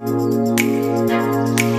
Música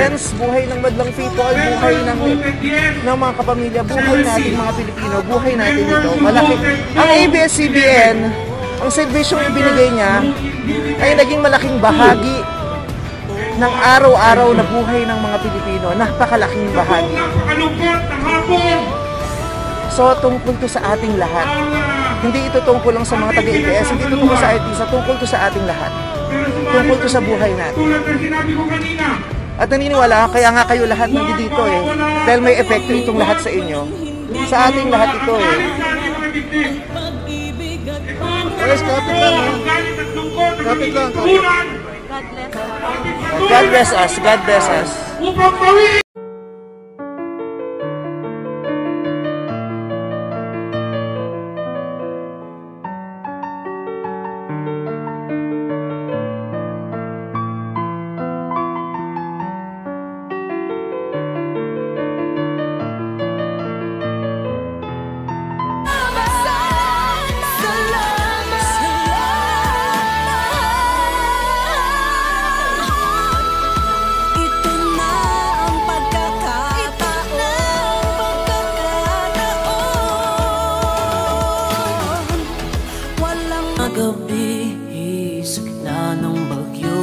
citizens, buhay ng madlang people, buhay ng, ng mga kapamilya, buhay natin mga Pilipino, buhay natin ito. Malaki. Ang ABS-CBN, ang serbisyong ibinigay niya ay naging malaking bahagi ng araw-araw na buhay ng mga Pilipino. Napakalaking bahagi. So, tungkol to sa ating lahat. Hindi ito tungkol lang sa mga taga-ABS, hindi ito tungkol sa artista, tungkol to sa ating lahat. Tungkol to sa buhay natin. Tulad ng sinabi ko kanina, At naniniwala kaya nga kayo lahat nandito eh. Dahil may epekto itong lahat sa inyo. Sa ating lahat ito eh. Yes, kapit lang, ng Kapit lang, kapit. God bless us, God bless us. gabi Sa gitna ng bagyo.